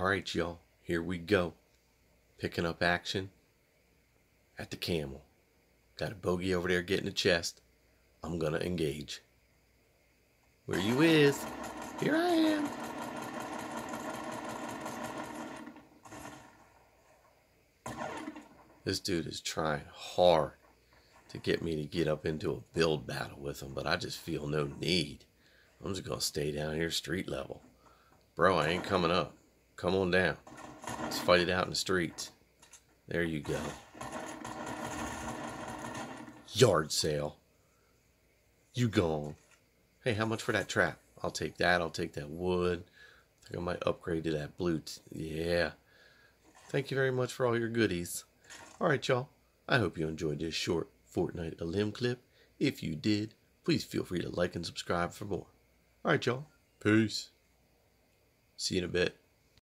All right, y'all, here we go. Picking up action at the camel. Got a bogey over there getting a chest. I'm gonna engage. Where you is? Here I am. This dude is trying hard to get me to get up into a build battle with him, but I just feel no need. I'm just gonna stay down here street level. Bro, I ain't coming up. Come on down. Let's fight it out in the streets. There you go. Yard sale. You gone. Hey, how much for that trap? I'll take that. I'll take that wood. I think I might upgrade to that blue. yeah. Thank you very much for all your goodies. Alright, y'all. I hope you enjoyed this short Fortnite Elim clip. If you did, please feel free to like and subscribe for more. Alright, y'all. Peace. See you in a bit.